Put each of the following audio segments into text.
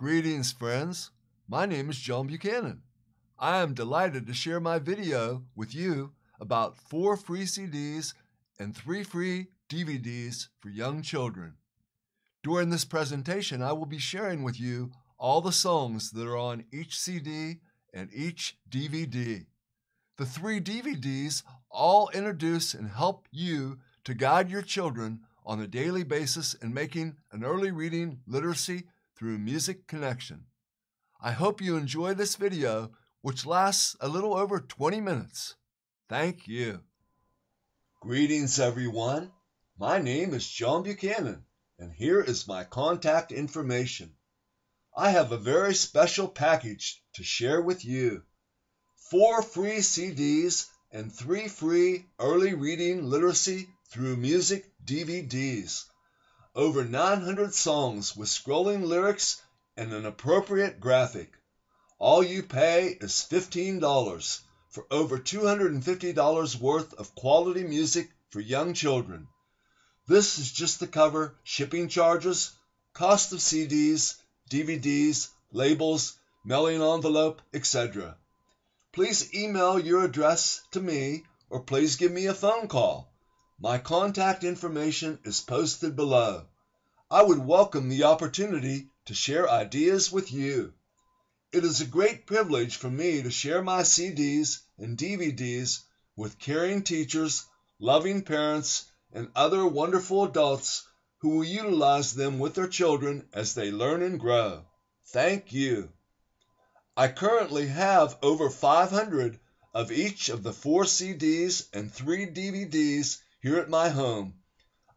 Greetings, friends. My name is John Buchanan. I am delighted to share my video with you about four free CDs and three free DVDs for young children. During this presentation, I will be sharing with you all the songs that are on each CD and each DVD. The three DVDs all introduce and help you to guide your children on a daily basis in making an early reading literacy through Music Connection. I hope you enjoy this video, which lasts a little over 20 minutes. Thank you. Greetings, everyone. My name is John Buchanan, and here is my contact information. I have a very special package to share with you. Four free CDs and three free early reading literacy through music DVDs. Over 900 songs with scrolling lyrics and an appropriate graphic. All you pay is $15 for over $250 worth of quality music for young children. This is just to cover shipping charges, cost of CDs, DVDs, labels, mailing envelope, etc. Please email your address to me or please give me a phone call. My contact information is posted below. I would welcome the opportunity to share ideas with you. It is a great privilege for me to share my CDs and DVDs with caring teachers, loving parents, and other wonderful adults who will utilize them with their children as they learn and grow. Thank you. I currently have over 500 of each of the four CDs and three DVDs here at my home.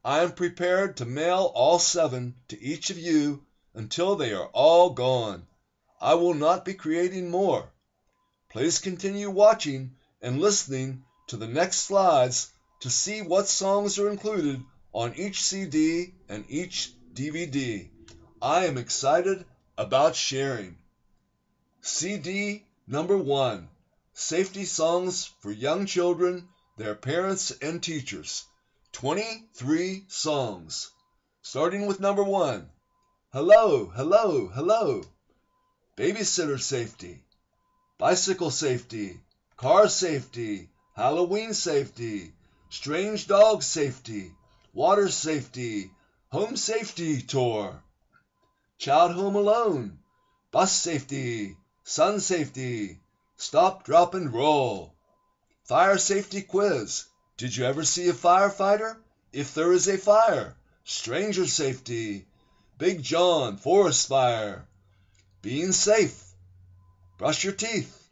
I am prepared to mail all seven to each of you until they are all gone. I will not be creating more. Please continue watching and listening to the next slides to see what songs are included on each CD and each DVD. I am excited about sharing. CD number one Safety Songs for Young Children, Their Parents, and Teachers. 23 songs. Starting with number one Hello, hello, hello. Babysitter safety, bicycle safety, car safety, Halloween safety, strange dog safety, water safety, home safety tour, child home alone, bus safety, sun safety, stop, drop, and roll, fire safety quiz. Did you ever see a firefighter? If there is a fire, stranger safety, Big John, forest fire, being safe, brush your teeth,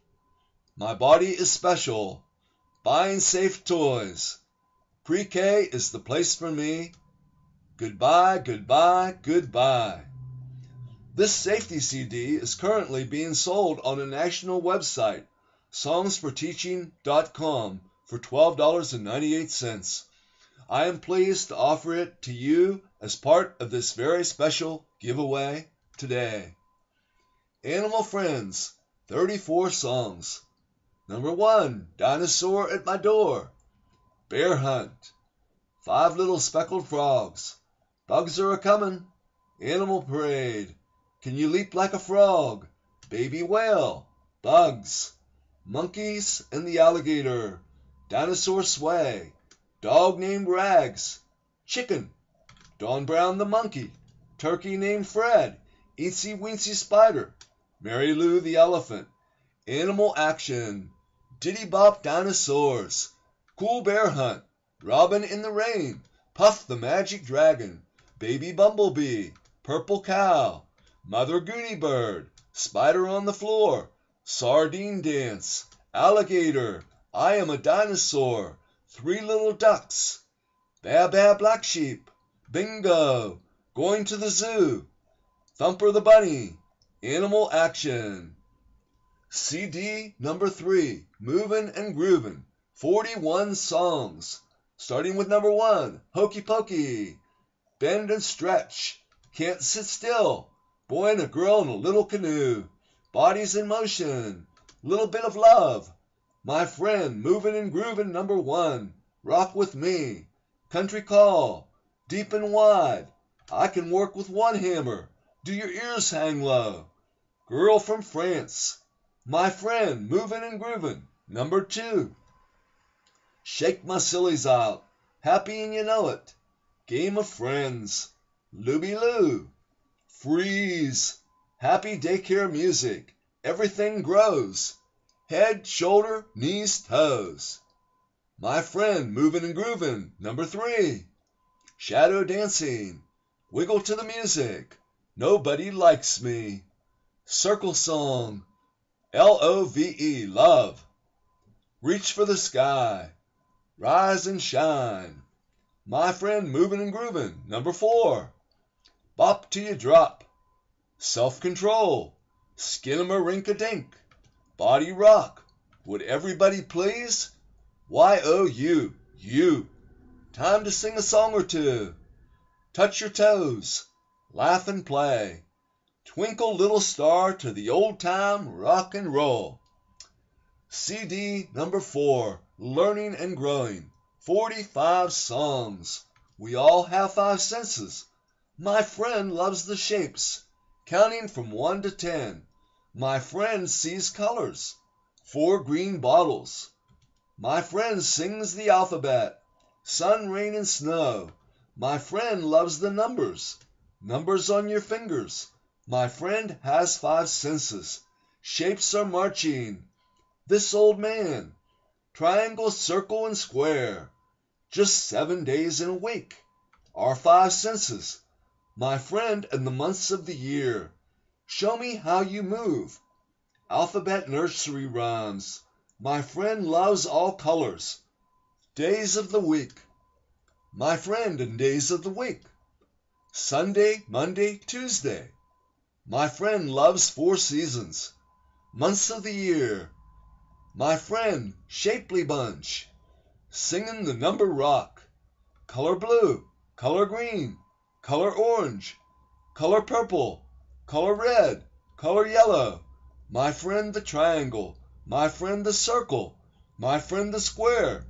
my body is special, buying safe toys, pre-K is the place for me, goodbye, goodbye, goodbye. This safety CD is currently being sold on a national website, songsforteaching.com, for $12.98. I am pleased to offer it to you as part of this very special giveaway today. Animal Friends, 34 songs. Number 1, Dinosaur at My Door. Bear Hunt. Five Little Speckled Frogs. Bugs are a comin'. Animal Parade. Can you leap like a frog? Baby Whale. Bugs. Monkeys and the Alligator. Dinosaur Sway. Dog named Rags. Chicken. Don Brown the Monkey. Turkey named Fred. Eensy Weensy Spider. Mary Lou the Elephant. Animal Action. Diddy Bop Dinosaurs. Cool Bear Hunt. Robin in the Rain. Puff the Magic Dragon. Baby Bumblebee. Purple Cow. Mother Gooney Bird. Spider on the Floor. Sardine Dance. Alligator. I am a dinosaur. Three little ducks. Baa Baa Black Sheep. Bingo. Going to the zoo. Thumper the Bunny. Animal Action. CD number three. Movin' and Groovin'. 41 songs. Starting with number one. Hokey Pokey. Bend and Stretch. Can't Sit Still. Boy and a Girl in a Little Canoe. Bodies in Motion. Little Bit of Love. My friend, movin' and groovin' number one. Rock with me. Country call. Deep and wide. I can work with one hammer. Do your ears hang low? Girl from France. My friend, movin' and groovin'. Number two. Shake my sillies out. Happy and you know it. Game of friends. Looby Loo. Freeze. Happy daycare music. Everything grows. Head, shoulder, knees, toes. My friend, moving and grooving. Number three. Shadow dancing. Wiggle to the music. Nobody likes me. Circle song. L O V E, love. Reach for the sky. Rise and shine. My friend, moving and grooving. Number four. Bop till you drop. Self control. Skin 'em a rink a dink. Body rock. Would everybody please? Y O U, you. Time to sing a song or two. Touch your toes. Laugh and play. Twinkle little star to the old time rock and roll. CD number four, Learning and Growing. 45 songs. We all have five senses. My friend loves the shapes, counting from one to ten. My friend sees colors. Four green bottles. My friend sings the alphabet. Sun, rain, and snow. My friend loves the numbers. Numbers on your fingers. My friend has five senses. Shapes are marching. This old man. Triangle, circle, and square. Just seven days in a week. Our five senses. My friend and the months of the year. Show me how you move. Alphabet nursery rhymes. My friend loves all colors. Days of the week. My friend and days of the week. Sunday, Monday, Tuesday. My friend loves four seasons. Months of the year. My friend, Shapely Bunch. Singing the number rock. Color blue, color green, color orange, color purple, color red, color yellow. My friend the triangle, my friend the circle, my friend the square.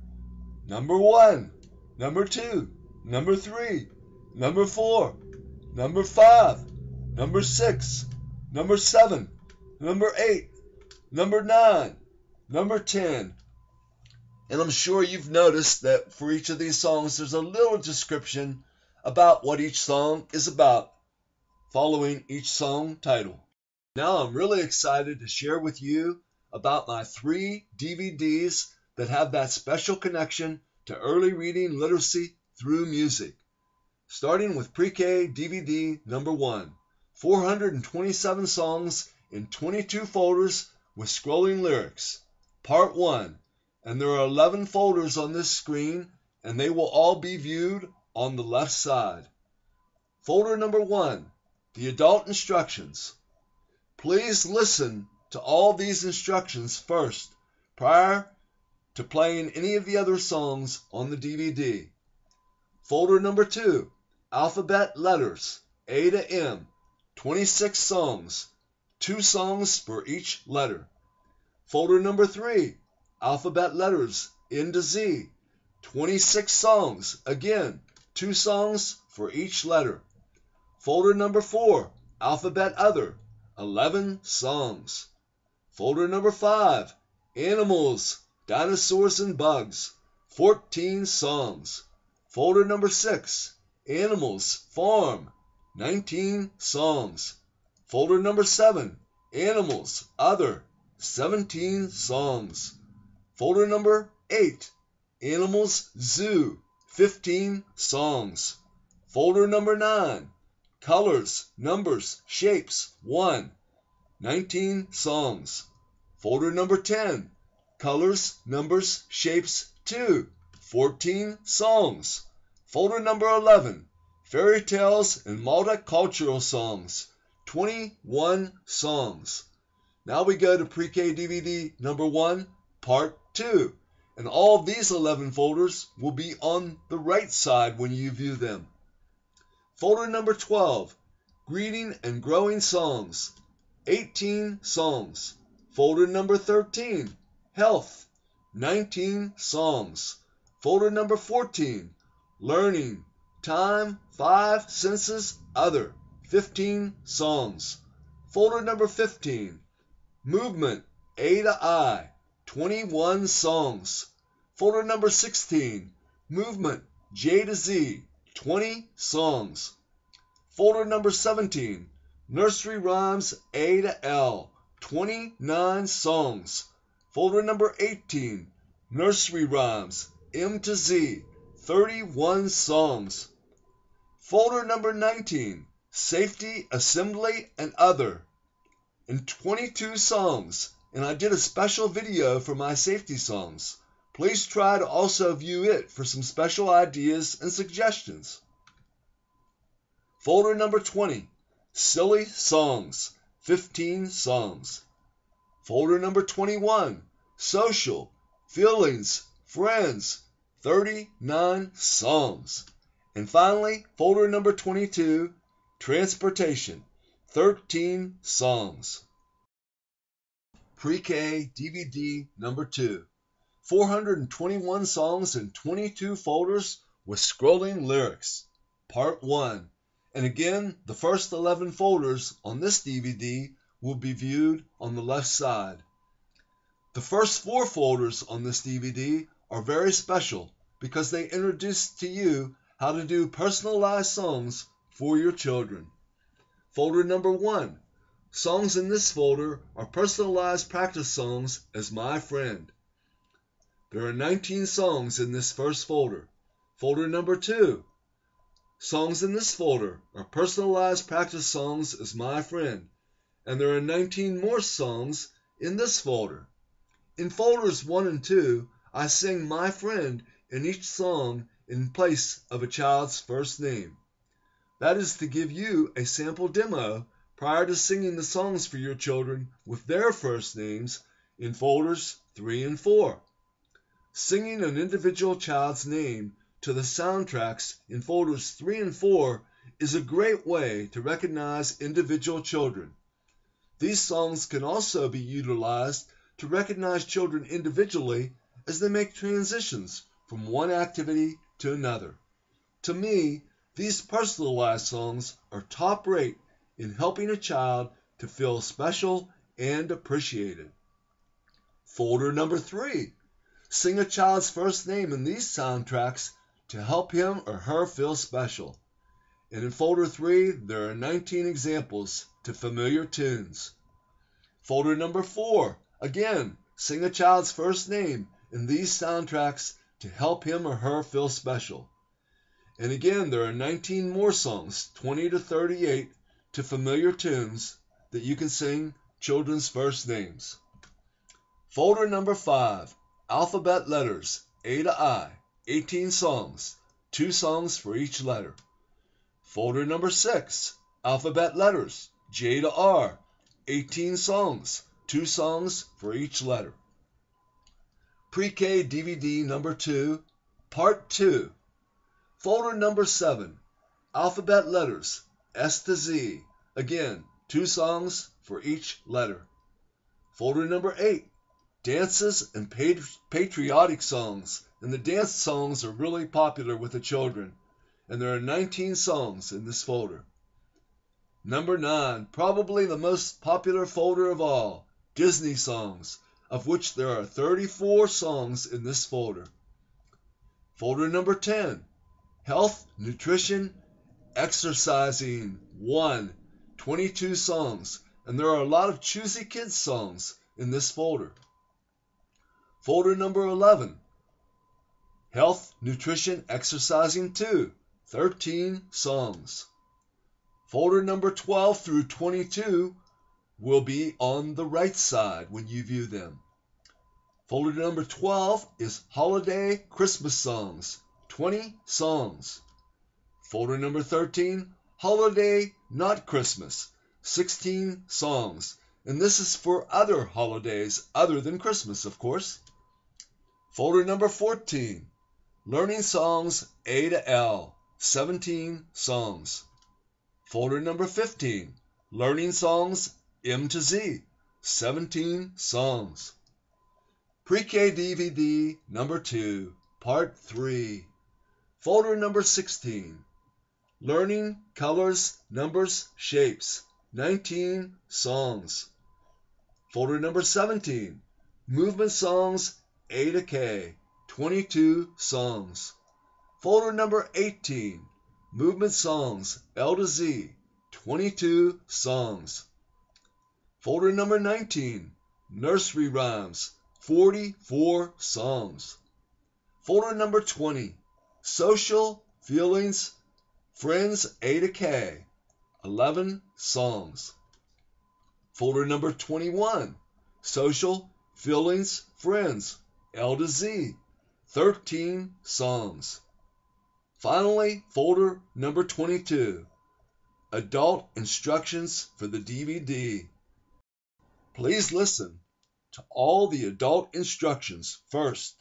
Number one, number two, number three, number four, number five, number six, number seven, number eight, number nine, number ten. And I'm sure you've noticed that for each of these songs, there's a little description about what each song is about, following each song title. Now I'm really excited to share with you about my three DVDs that have that special connection to early reading literacy through music. Starting with Pre K DVD number one 427 songs in 22 folders with scrolling lyrics. Part 1. And there are 11 folders on this screen, and they will all be viewed on the left side. Folder number 1. The adult instructions. Please listen to all these instructions first, prior to playing any of the other songs on the DVD. Folder number 2. Alphabet letters A to M. 26 songs, two songs for each letter. Folder number 3. Alphabet letters N to Z. 26 songs, again, two songs for each letter. Folder number 4. Alphabet other 11 songs. Folder number 5. Animals, dinosaurs and bugs 14 songs. Folder number 6. Animals, farm 19 songs. Folder number 7. Animals, other 17 songs. Folder number 8. Animals, zoo 15 songs. Folder number 9. Colors, numbers, shapes 1. 19 songs. Folder number 10. Colors, numbers, shapes 2. 14 songs. Folder number 11. Fairy tales and multicultural songs. 21 songs. Now we go to Pre K DVD number 1, Part 2. And all these 11 folders will be on the right side when you view them. Folder number 12, Greeting and Growing Songs. 18 songs. Folder number 13, Health. 19 songs. Folder number 14, Learning. Time, 5 senses, other. 15 songs. Folder number 15, Movement A to I, 21 songs. Folder number 16, Movement J to Z, 20 songs. Folder number 17, Nursery Rhymes A to L, 29 songs. Folder number 18, Nursery Rhymes M to Z, 31 songs. Folder number 19, Safety, Assembly, and Other, in 22 songs, and I did a special video for my safety songs. Please try to also view it for some special ideas and suggestions. Folder number 20, Silly Songs, 15 songs. Folder number 21, Social, Feelings, Friends, 39 songs. And finally, folder number 22, Transportation, 13 songs. Pre-K DVD number 2, 421 songs in 22 folders with scrolling lyrics. Part 1. And again, the first 11 folders on this DVD will be viewed on the left side. The first four folders on this DVD are very special because they introduce to you how to do personalized songs for your children. Folder number one. Songs in this folder are personalized practice songs as my friend. There are 19 songs in this first folder. Folder number two. Songs in this folder are personalized practice songs as my friend, and there are 19 more songs in this folder. In folders 1 and 2, I sing my friend in each song in place of a child's first name. That is to give you a sample demo prior to singing the songs for your children with their first names in folders 3 and 4. Singing an individual child's name to the soundtracks in folders 3 and 4 is a great way to recognize individual children. These songs can also be utilized to recognize children individually as they make transitions from one activity to another. To me, these personalized songs are top rate in helping a child to feel special and appreciated. Folder number three. Sing a child's first name in these soundtracks to help him or her feel special. And in folder 3, there are 19 examples to familiar tunes. Folder number 4, again, sing a child's first name in these soundtracks to help him or her feel special. And again, there are 19 more songs, 20 to 38, to familiar tunes that you can sing children's first names. Folder number 5, alphabet letters, A to I, 18 songs, two songs for each letter. Folder number 6, alphabet letters, J to R, 18 songs, two songs for each letter. Pre-K DVD number 2, Part 2. Folder number 7, alphabet letters, S to Z, again, two songs for each letter. Folder number 8, dances and patriotic songs, and the dance songs are really popular with the children, and there are 19 songs in this folder. Number 9, probably the most popular folder of all, Disney songs, of which there are 34 songs in this folder. Folder number 10, Health, Nutrition, Exercising 1, 22 songs, and there are a lot of choosy kids songs in this folder. Folder number 11, Health, Nutrition, Exercising 2, 13 songs. Folder number 12 through 22 will be on the right side when you view them. Folder number 12 is Holiday Christmas Songs, 20 songs. Folder number 13, Holiday Not Christmas, 16 songs. And this is for other holidays other than Christmas, of course. Folder number 14, Learning Songs A to L, 17 songs. Folder number 15, Learning Songs M to Z, 17 songs. Pre-K DVD number 2, Part 3. Folder number 16, Learning colors, numbers, shapes. 19 songs. Folder number 17. Movement songs A to K. 22 songs. Folder number 18. Movement songs L to Z. 22 songs. Folder number 19. Nursery rhymes 44 songs. Folder number 20. Social feelings friends A to K. 11 songs. Folder number 21. Social feelings friends L to Z. 13 songs. Finally, folder number 22. Adult instructions for the DVD. Please listen to all the adult instructions first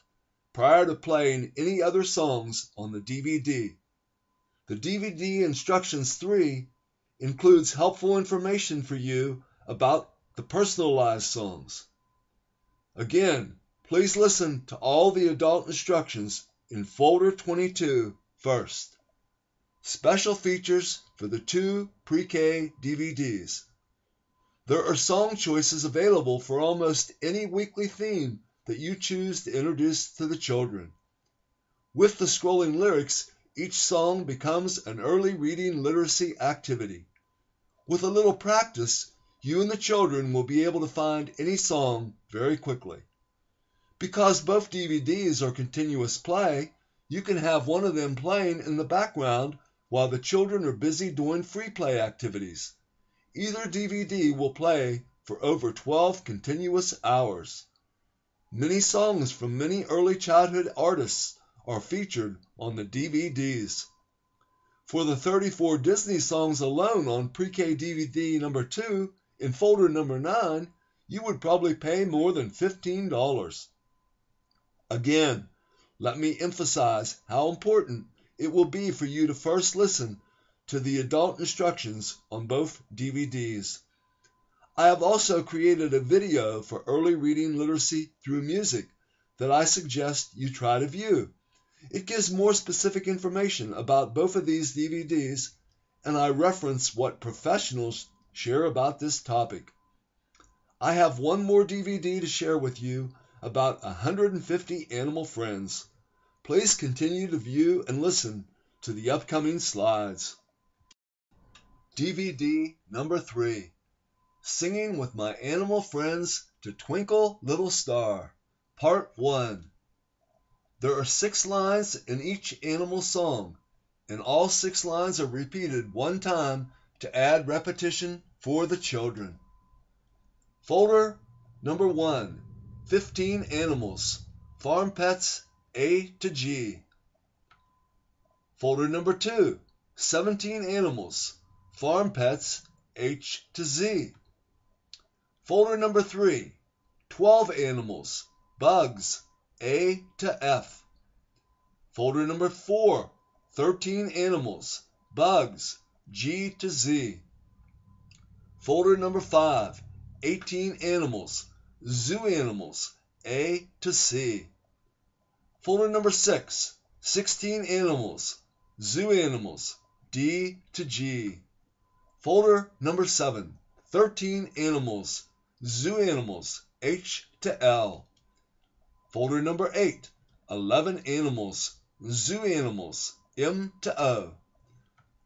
prior to playing any other songs on the DVD. The DVD Instructions 3 includes helpful information for you about the personalized songs. Again, please listen to all the adult instructions in folder 22 first. Special features for the two pre-K DVDs. There are song choices available for almost any weekly theme that you choose to introduce to the children. With the scrolling lyrics, each song becomes an early reading literacy activity. With a little practice, you and the children will be able to find any song very quickly. Because both DVDs are continuous play, you can have one of them playing in the background while the children are busy doing free play activities. Either DVD will play for over 12 continuous hours. Many songs from many early childhood artists are featured on the DVDs. For the 34 Disney songs alone on pre-K DVD number 2 in folder number 9, you would probably pay more than $15. Again, let me emphasize how important it will be for you to first listen to the adult instructions on both DVDs. I have also created a video for early reading literacy through music that I suggest you try to view. It gives more specific information about both of these DVDs, and I reference what professionals share about this topic. I have one more DVD to share with you about 150 animal friends. Please continue to view and listen to the upcoming slides. DVD number 3 Singing with My Animal Friends to Twinkle Little Star, Part 1. There are six lines in each animal song, and all six lines are repeated one time to add repetition for the children. Folder number 1 15 Animals, Farm Pets A to G. Folder number 2 17 Animals, Farm Pets H to Z. Folder number 3 12 Animals, Bugs A to F. Folder number 4 13 Animals, Bugs G to Z. Folder number 5 18 Animals, Zoo Animals A to C. Folder number 6 16 Animals, Zoo Animals D to G. Folder number 7 13 Animals, Zoo Animals H to L. Folder number 8 11 Animals, Zoo Animals M to O.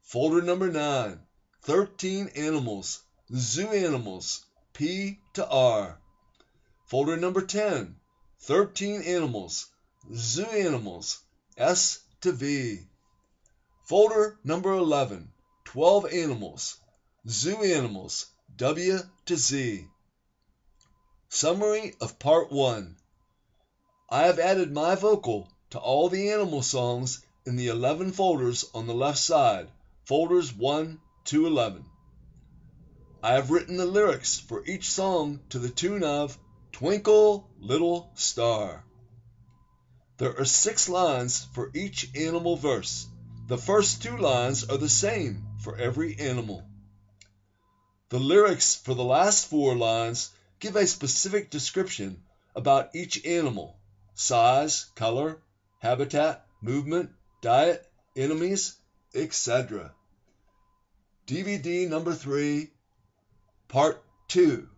Folder number 9 13 Animals, Zoo Animals P to R. Folder number 10 13 Animals, Zoo Animals S to V. Folder number 11 12 Animals, Zoo Animals W to Z. Summary of Part 1 I have added my vocal to all the animal songs in the 11 folders on the left side, folders 1 to 11. I have written the lyrics for each song to the tune of Twinkle Little Star. There are six lines for each animal verse. The first two lines are the same for every animal. The lyrics for the last four lines give a specific description about each animal size, color, habitat, movement, diet, enemies, etc. DVD number 3, Part 2.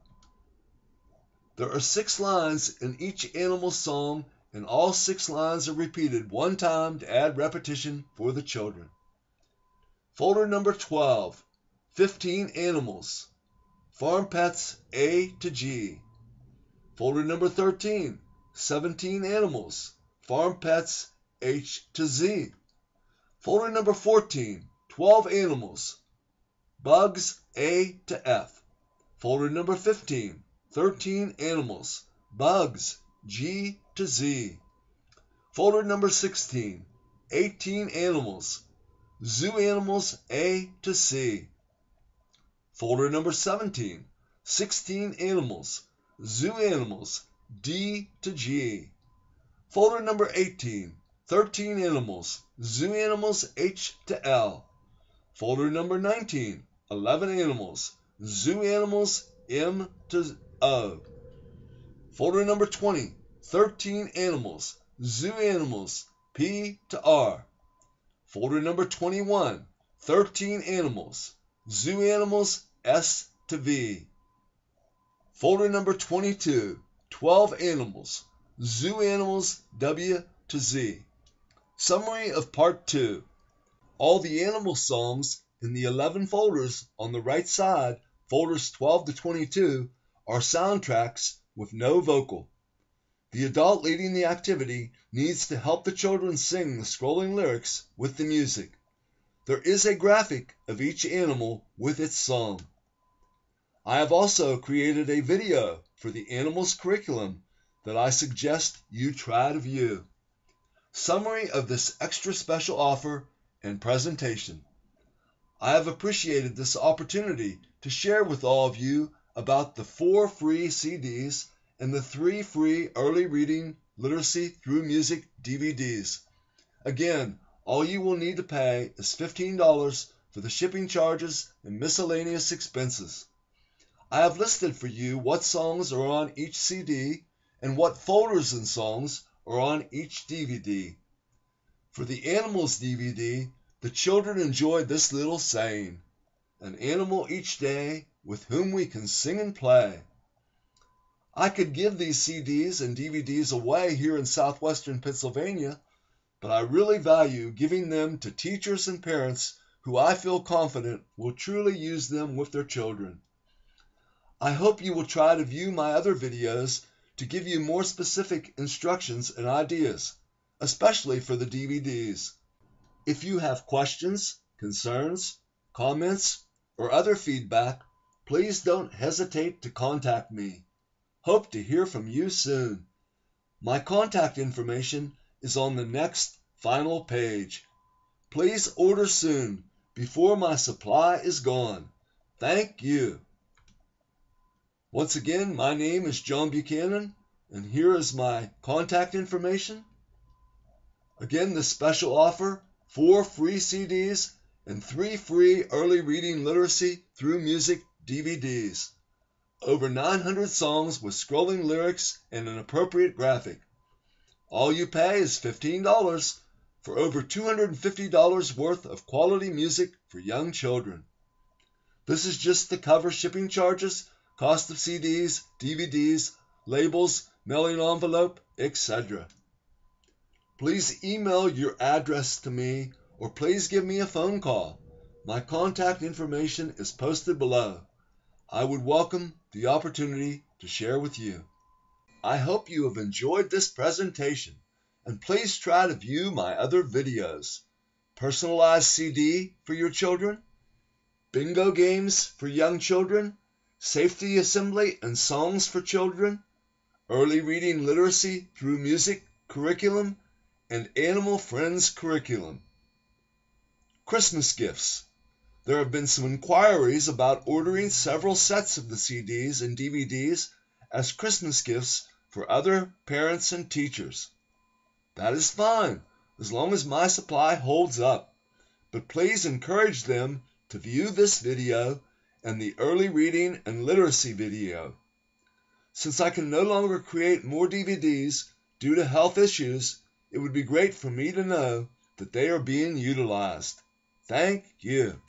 There are six lines in each animal song, and all six lines are repeated one time to add repetition for the children. Folder number 12, 15 animals. Farm Pets A to G. Folder number 13, 17 animals. Farm Pets H to Z. Folder number 14, 12 animals. Bugs A to F. Folder number 15, 13 animals. Bugs G to Z. Folder number 16, 18 animals. Zoo animals A to C. Folder number 17, 16 animals. Zoo animals D to G. Folder number 18, 13 animals. Zoo animals H to L. Folder number 19, 11 animals. Zoo animals M to O. Folder number 20, 13 animals. Zoo animals P to R. Folder number 21, 13 animals. Zoo animals S to V. Folder number 22, 12 animals. Zoo animals W to Z. Summary of Part 2. All the animal songs in the 11 folders on the right side, folders 12 to 22, are soundtracks with no vocal. The adult leading the activity needs to help the children sing the scrolling lyrics with the music. There is a graphic of each animal with its song. I have also created a video for the animals curriculum that I suggest you try to view. Summary of this extra special offer and presentation. I have appreciated this opportunity to share with all of you about the four free CDs and the three free early reading literacy through music DVDs. Again, all you will need to pay is $15 for the shipping charges and miscellaneous expenses. I have listed for you what songs are on each CD and what folders and songs are on each DVD. For the Animals DVD, the children enjoy this little saying An animal each day with whom we can sing and play. I could give these CDs and DVDs away here in southwestern Pennsylvania, but I really value giving them to teachers and parents who I feel confident will truly use them with their children. I hope you will try to view my other videos to give you more specific instructions and ideas, especially for the DVDs. If you have questions, concerns, comments, or other feedback, please don't hesitate to contact me. Hope to hear from you soon. My contact information is on the next final page. Please order soon before my supply is gone. Thank you. Once again, my name is John Buchanan, and here is my contact information. Again, this special offer four free CDs and three free early reading literacy through music DVDs. Over 900 songs with scrolling lyrics and an appropriate graphic. All you pay is $15 for over $250 worth of quality music for young children. This is just to cover shipping charges cost of CDs, DVDs, labels, mailing envelope, etc. Please email your address to me or please give me a phone call. My contact information is posted below. I would welcome the opportunity to share with you. I hope you have enjoyed this presentation and please try to view my other videos. Personalized CD for your children, bingo games for young children, safety assembly and songs for children, early reading literacy through music curriculum, and animal friends curriculum. Christmas gifts. There have been some inquiries about ordering several sets of the CDs and DVDs as Christmas gifts for other parents and teachers. That is fine, as long as my supply holds up. But please encourage them to view this video and the early reading and literacy video. Since I can no longer create more DVDs due to health issues, it would be great for me to know that they are being utilized. Thank you.